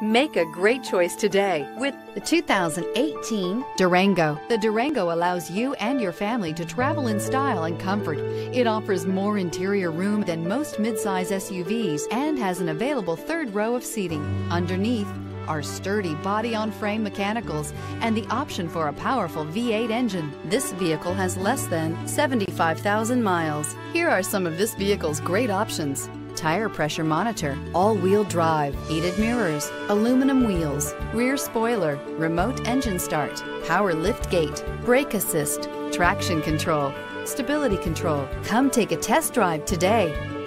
Make a great choice today with the 2018 Durango. The Durango allows you and your family to travel in style and comfort. It offers more interior room than most midsize SUVs and has an available third row of seating. Underneath are sturdy body-on-frame mechanicals and the option for a powerful V8 engine. This vehicle has less than 75,000 miles. Here are some of this vehicle's great options tire pressure monitor, all-wheel drive, heated mirrors, aluminum wheels, rear spoiler, remote engine start, power lift gate, brake assist, traction control, stability control. Come take a test drive today.